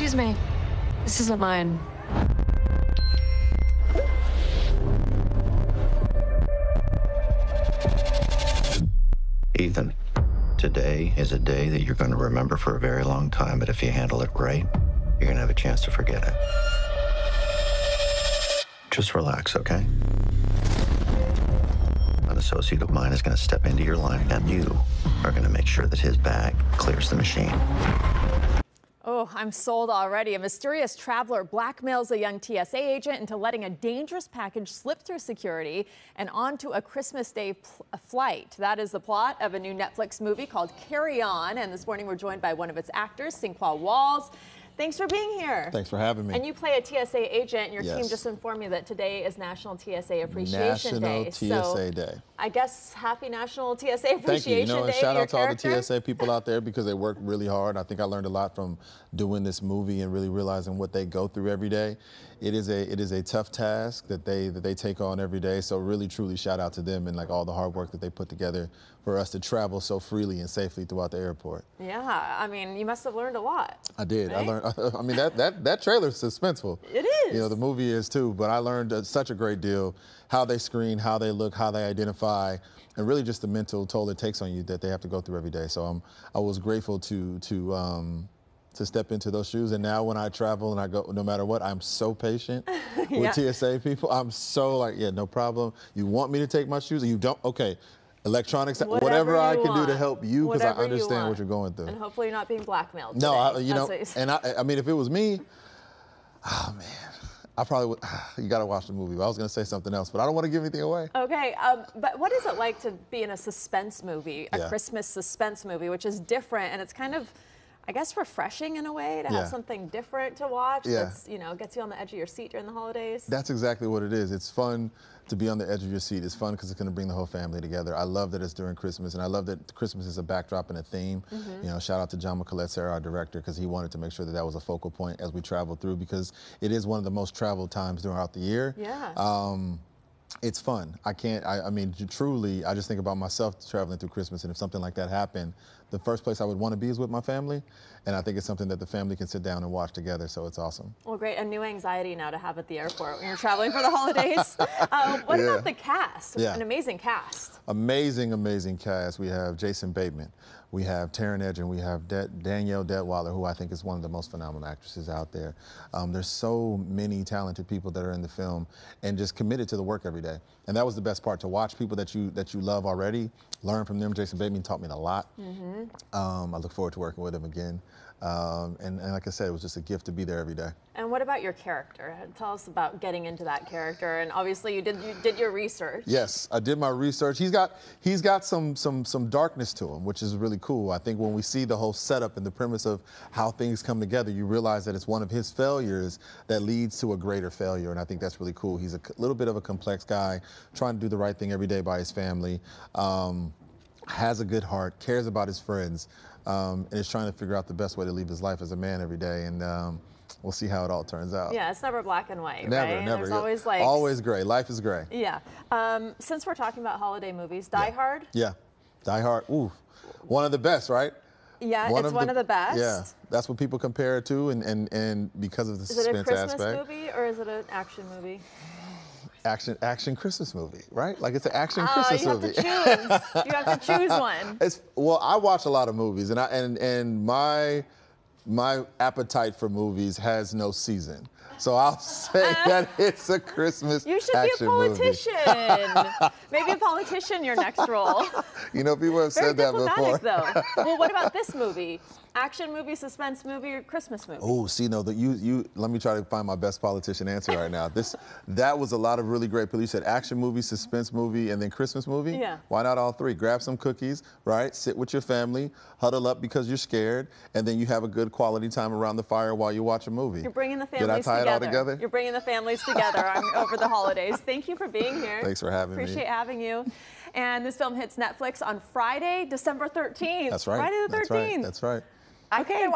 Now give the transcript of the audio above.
Excuse me. This isn't mine. Ethan, today is a day that you're going to remember for a very long time, but if you handle it right, you're going to have a chance to forget it. Just relax, okay? An associate of mine is going to step into your line, and you are going to make sure that his bag clears the machine. Oh, I'm sold already. A mysterious traveler blackmails a young TSA agent into letting a dangerous package slip through security and onto a Christmas Day flight. That is the plot of a new Netflix movie called Carry On. And this morning we're joined by one of its actors, Sinqua Walls. Thanks for being here. Thanks for having me. And you play a TSA agent, and your yes. team just informed me that today is National TSA Appreciation National Day. National so TSA Day. I guess happy National TSA Appreciation Day. Thank you. You know, and shout out to character. all the TSA people out there because they work really hard. I think I learned a lot from doing this movie and really realizing what they go through every day. It is a it is a tough task that they that they take on every day. So really, truly, shout out to them and like all the hard work that they put together for us to travel so freely and safely throughout the airport. Yeah, I mean, you must have learned a lot. I did. Right? I learned. I mean, that that that trailer's suspenseful. It is. You know, the movie is too. But I learned uh, such a great deal. How they screen, how they look, how they identify, and really just the mental toll it takes on you that they have to go through every day. So um, I was grateful to to. Um, to step into those shoes. And now when I travel and I go, no matter what, I'm so patient with yeah. TSA people. I'm so like, yeah, no problem. You want me to take my shoes and you don't? Okay. Electronics, whatever, whatever I can want. do to help you because I understand you what you're going through. And hopefully you're not being blackmailed. No, I, you know, and I, I mean, if it was me, oh man, I probably would. You got to watch the movie. I was going to say something else, but I don't want to give anything away. Okay, um, but what is it like to be in a suspense movie, a Yeah. Christmas suspense movie, which is different and it's kind of, I guess, refreshing in a way to Yeah. have something different to watch Yeah. that's, you know, gets you on the edge of your seat during the holidays? That's exactly what it is. It's fun to be on the edge of your seat. It's fun because it's going to bring the whole family together. I love that it's during Christmas, and I love that Christmas is a backdrop and a theme. Mm-hmm. You know, shout out to John McCalette, our director, because he wanted to make sure that that was a focal point as we travel through because it is one of the most traveled times throughout the year. Yeah. Um, it's fun. I can't, I, I mean, truly, I just think about myself traveling through Christmas, and if something like that happened, the first place I would want to be is with my family, and I think it's something that the family can sit down and watch together, so it's awesome. Well, great. A new anxiety now to have at the airport when you're traveling for the holidays. uh, what Yeah. about the cast? Yeah. An amazing cast. Amazing, amazing cast. We have Jason Bateman, we have Taron Egerton, and we have De- Danielle Deadwyler, who I think is one of the most phenomenal actresses out there. Um, there's so many talented people that are in the film and just committed to the work every day. And that was the best part to watch people that you that you love already, learn from them. Jason Bateman taught me a lot. Um, I look forward to working with him again. Um, and, and like I said, it was just a gift to be there every day. And what about your character? Tell us about getting into that character. And obviously, you did you did your research. Yes, I did my research. He's got he's got some some some darkness to him, which is really cool. I think when we see the whole setup and the premise of how things come together, you realize that it's one of his failures that leads to a greater failure, and I think that's really cool. He's a little bit of a complex guy, trying to do the right thing every day by his family. Um, has a good heart, cares about his friends, um, and is trying to figure out the best way to live his life as a man every day. And um, we'll see how it all turns out. Yeah, it's never black and white, Never, right? never. Yeah. always like always gray. Life is gray. Yeah. Um, since we're talking about holiday movies, Die Hard. Yeah. Die Hard. Ooh, one of the best, right? Yeah, it's one of the best. Yeah, that's what people compare it to, and and, and because of the Is it a Christmas aspect, movie or is it an action movie? Action action Christmas movie, right? Like it's an action Oh, Christmas you have movie. to choose. you have to choose one. It's well, I watch a lot of movies, and I and and my my appetite for movies has no season. So I'll say that it's a Christmas You should be a movie. politician. Maybe a politician your next role. You know, people have Very said that before. though. well, what about this movie? Action movie, suspense movie, or Christmas movie? Oh, see, no, the, you, you. Let me try to find my best politician answer right now. This, that was a lot of really great people. You said action movie, suspense movie, and then Christmas movie. Yeah. Why not all three? Grab some cookies, right? Sit with your family, huddle up because you're scared, and then you have a good quality time around the fire while you watch a movie. You're bringing the Did I families tie together. it all together? You're bringing the families together over the holidays. Thank you for being here. Thanks for having me. Appreciate having you. And this film hits Netflix on Friday, December 13th. That's right. Friday the 13th. That's right. That's right. Okay.